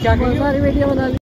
बहुत सारी वीडियो बना ली